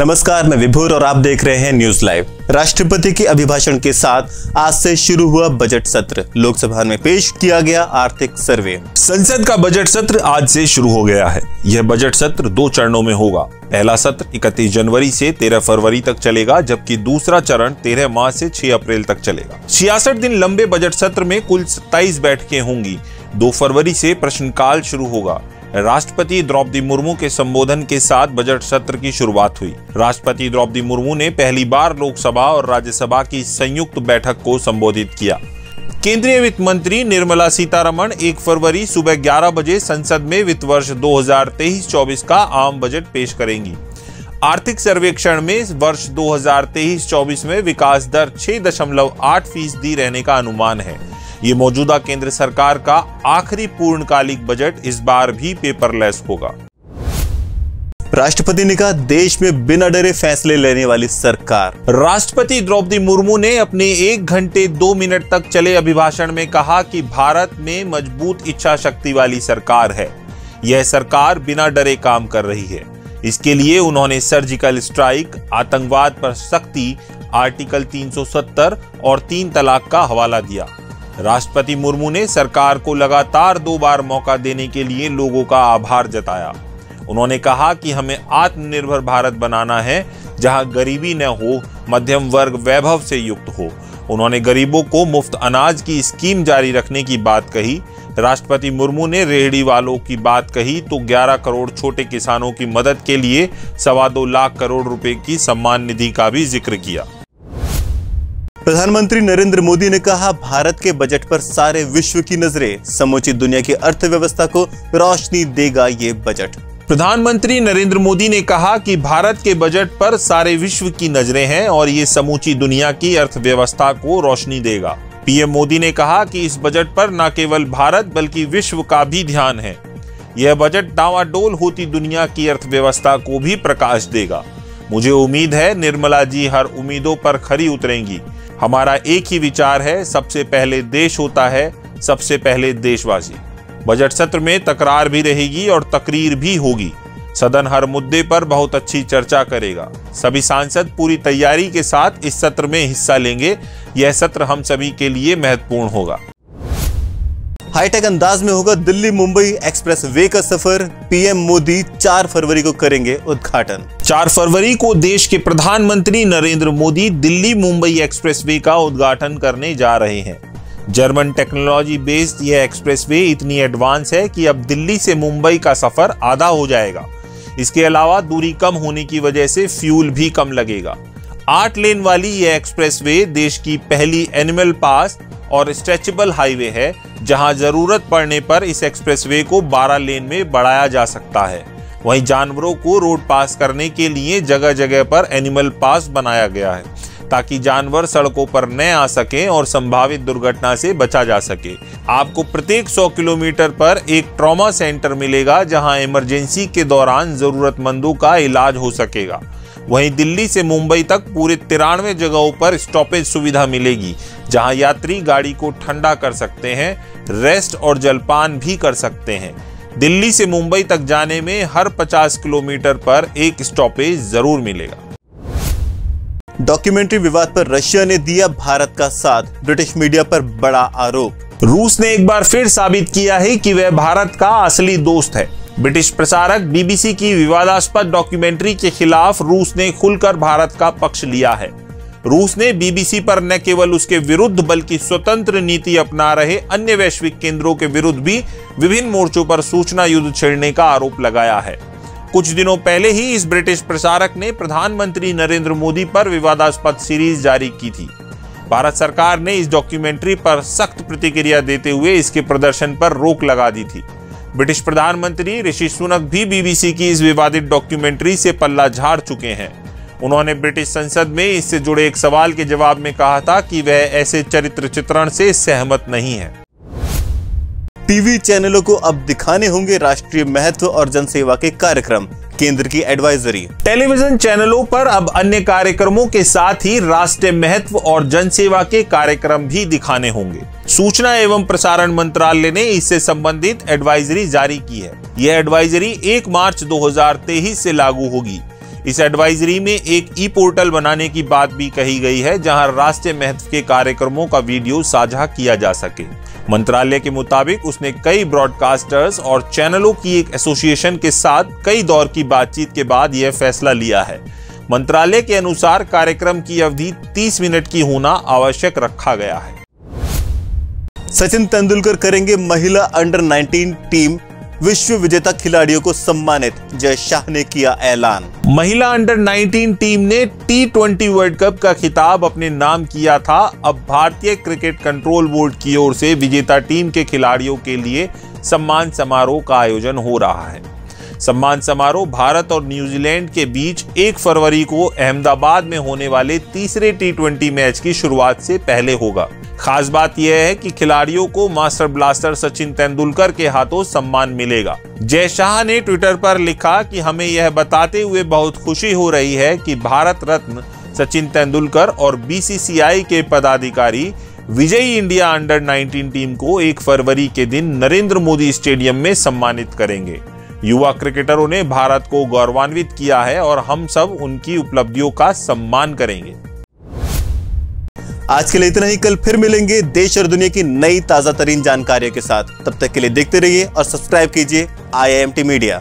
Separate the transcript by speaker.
Speaker 1: नमस्कार, मैं विभोर और आप देख रहे हैं न्यूज़ लाइव राष्ट्रपति के अभिभाषण के साथ आज से शुरू हुआ बजट सत्र। लोकसभा में पेश किया गया आर्थिक सर्वे।
Speaker 2: संसद का बजट सत्र आज से शुरू हो गया है। यह बजट सत्र दो चरणों में होगा। पहला सत्र 31 जनवरी से 13 फरवरी तक चलेगा, जबकि दूसरा चरण 13 मार्च से 6 अप्रैल तक चलेगा। छियासठ दिन लंबे बजट सत्र में कुल 27 बैठकें होंगी। 2 फरवरी से प्रश्नकाल शुरू होगा। राष्ट्रपति द्रौपदी मुर्मू के संबोधन के साथ बजट सत्र की शुरुआत हुई। राष्ट्रपति द्रौपदी मुर्मू ने पहली बार लोकसभा और राज्यसभा की संयुक्त बैठक को संबोधित किया। केंद्रीय वित्त मंत्री निर्मला सीतारमण 1 फरवरी सुबह 11 बजे संसद में वित्त वर्ष 2023-24 का आम बजट पेश करेंगी। आर्थिक सर्वेक्षण में वर्ष 2023-24 में विकास दर 6.8 फ़ीसदी रहने का अनुमान है। ये मौजूदा केंद्र सरकार का आखिरी पूर्णकालिक बजट इस बार भी पेपरलेस होगा।
Speaker 1: राष्ट्रपति ने कहा देश में बिना डरे फैसले लेने वाली सरकार।
Speaker 2: राष्ट्रपति द्रौपदी मुर्मू ने अपने एक घंटे दो मिनट तक चले अभिभाषण में कहा कि भारत में मज़बूत इच्छा शक्ति वाली सरकार है। यह सरकार बिना डरे काम कर रही है। इसके लिए उन्होंने सर्जिकल स्ट्राइक आतंकवाद पर सख्ती आर्टिकल 370 और तीन तलाक का हवाला दिया। राष्ट्रपति मुर्मू ने सरकार को लगातार दो बार मौका देने के लिए लोगों का आभार जताया। उन्होंने कहा कि हमें आत्मनिर्भर भारत बनाना है, जहाँ गरीबी न हो, मध्यम वर्ग वैभव से युक्त हो। उन्होंने गरीबों को मुफ़्त अनाज की स्कीम जारी रखने की बात कही। राष्ट्रपति मुर्मू ने रेहड़ी वालों की बात कही तो 11 करोड़ छोटे किसानों की मदद के लिए सवा दो लाख करोड़ रुपए की सम्मान निधि का भी ज़िक्र किया।
Speaker 1: प्रधानमंत्री नरेंद्र मोदी ने कहा भारत के बजट पर सारे विश्व की नज़रें समूची दुनिया की अर्थव्यवस्था को रोशनी देगा ये बजट।
Speaker 2: प्रधानमंत्री नरेंद्र मोदी ने कहा कि भारत के बजट पर सारे विश्व की नज़रें हैं और ये समूची दुनिया की अर्थव्यवस्था को रोशनी देगा। पीएम मोदी ने कहा कि इस बजट पर न केवल भारत, बल्कि विश्व का भी ध्यान है। यह बजट डावाडोल होती दुनिया की अर्थव्यवस्था को भी प्रकाश देगा। मुझे उम्मीद है निर्मला जी हर उम्मीदों पर खरी उतरेंगी। हमारा एक ही विचार है, सबसे पहले देश होता है, सबसे पहले देशवासी। बजट सत्र में तकरार भी रहेगी और तकरीर भी होगी। सदन हर मुद्दे पर बहुत अच्छी चर्चा करेगा। सभी सांसद पूरी तैयारी के साथ इस सत्र में हिस्सा लेंगे। यह सत्र हम सभी के लिए महत्वपूर्ण होगा।
Speaker 1: हाईटेक अंदाज में होगा दिल्ली मुंबई एक्सप्रेस वे का सफ़र। पीएम मोदी 4 फरवरी को करेंगे उद्घाटन।
Speaker 2: 4 फरवरी को देश के प्रधानमंत्री नरेंद्र मोदी दिल्ली मुंबई एक्सप्रेस वे का उद्घाटन करने जा रहे हैं। जर्मन टेक्नोलॉजी बेस्ड यह एक्सप्रेस वे इतनी एडवांस है कि अब दिल्ली से मुंबई का सफ़र आधा हो जाएगा। इसके अलावा दूरी कम होने की वजह से फ्यूल भी कम लगेगा। आठ लेन वाली यह एक्सप्रेस देश की पहली एनिमल पास और स्ट्रेचेबल हाईवे है, जहाँ ज़रूरत पड़ने पर इस एक्सप्रेसवे को 12 लेन में बढ़ाया जा सकता है। वहीं जानवरों को रोड पास करने के लिए जगह जगह पर एनिमल पास बनाया गया है। ताकि जानवर सड़कों पर न आ सके और संभावित दुर्घटना से बचा जा सके। आपको प्रत्येक 100 किलोमीटर पर एक ट्रॉमा सेंटर मिलेगा, जहाँ इमरजेंसी के दौरान जरूरतमंदों का इलाज हो सकेगा। वहीं दिल्ली से मुंबई तक पूरे तिरानवे जगहों पर स्टॉपेज सुविधा मिलेगी, जहाँ यात्री गाड़ी को ठंडा कर सकते हैं, रेस्ट और जलपान भी कर सकते हैं। दिल्ली से मुंबई तक जाने में हर 50 किलोमीटर पर एक स्टॉपेज ज़रूर मिलेगा।
Speaker 1: डॉक्यूमेंट्री विवाद पर रशिया ने दिया भारत का साथ। ब्रिटिश मीडिया पर बड़ा आरोप।
Speaker 2: रूस ने एक बार फिर साबित किया है कि वह भारत का असली दोस्त है। ब्रिटिश प्रसारक बीबीसी की विवादास्पद डॉक्यूमेंट्री के खिलाफ रूस ने खुलकर भारत का पक्ष लिया है। रूस ने बीबीसी पर न केवल उसके विरुद्ध, बल्कि स्वतंत्र नीति अपना रहे अन्य वैश्विक केंद्रों के विरुद्ध भी विभिन्न मोर्चों पर सूचना युद्ध छेड़ने का आरोप लगाया है। कुछ दिनों पहले ही इस ब्रिटिश प्रसारक ने प्रधानमंत्री नरेंद्र मोदी पर विवादास्पद सीरीज़ जारी की थी। भारत सरकार ने इस डॉक्यूमेंट्री पर सख्त प्रतिक्रिया देते हुए इसके प्रदर्शन पर रोक लगा दी थी। ब्रिटिश प्रधानमंत्री ऋषि सुनक भी बीबीसी की इस विवादित डॉक्यूमेंट्री से पल्ला झाड़ चुके हैं। उन्होंने ब्रिटिश संसद में इससे जुड़े एक सवाल के जवाब में कहा था कि वह ऐसे चरित्र चित्रण से सहमत नहीं है।
Speaker 1: टीवी चैनलों को अब दिखाने होंगे राष्ट्रीय महत्व और जनसेवा के कार्यक्रम। केंद्र की एडवाइजरी
Speaker 2: टेलीविज़न चैनलों पर अब अन्य कार्यक्रमों के साथ ही राष्ट्रीय महत्व और जनसेवा के कार्यक्रम भी दिखाने होंगे। सूचना एवं प्रसारण मंत्रालय ने इससे संबंधित एडवाइजरी जारी की है। यह एडवाइजरी 1 मार्च 2023 से लागू होगी। इस एडवाइजरी में एक ई पोर्टल बनाने की बात भी कही गई है, जहाँ राष्ट्रीय महत्व के कार्यक्रमों का वीडियो साझा किया जा सके। मंत्रालय के मुताबिक उसने कई ब्रॉडकास्टर्स और चैनलों की एक एसोसिएशन के साथ कई दौर की बातचीत के बाद यह फैसला लिया है। मंत्रालय के अनुसार कार्यक्रम की अवधि 30 मिनट की होना आवश्यक रखा गया है।
Speaker 1: सचिन तेंदुलकर करेंगे महिला अंडर 19 टीम विश्व विजेता खिलाड़ियों को सम्मानित। जय शाह ने किया ऐलान।
Speaker 2: महिला अंडर 19 टीम ने टी ट्वेंटी वर्ल्ड कप का खिताब अपने नाम किया था। अब भारतीय क्रिकेट कंट्रोल बोर्ड की ओर से विजेता टीम के खिलाड़ियों के लिए सम्मान समारोह का आयोजन हो रहा है। सम्मान समारोह भारत और न्यूजीलैंड के बीच एक फरवरी को अहमदाबाद में होने वाले तीसरे टी मैच की शुरुआत से पहले होगा। खास बात यह है कि खिलाड़ियों को मास्टर ब्लास्टर सचिन तेंदुलकर के हाथों सम्मान मिलेगा। जय शाह ने ट्विटर पर लिखा कि हमें यह बताते हुए बहुत खुशी हो रही है कि भारत रत्न सचिन तेंदुलकर और बीसीसीआई के पदाधिकारी विजयी इंडिया अंडर 19 टीम को एक फरवरी के दिन नरेंद्र मोदी स्टेडियम में सम्मानित करेंगे। युवा क्रिकेटरों ने भारत को गौरवान्वित किया है और हम सब उनकी उपलब्धियों का सम्मान करेंगे।
Speaker 1: आज के लिए इतना ही। कल फिर मिलेंगे देश और दुनिया की नई ताज़ा तरीन जानकारियों के साथ। तब तक के लिए देखते रहिए और सब्सक्राइब कीजिए आई मीडिया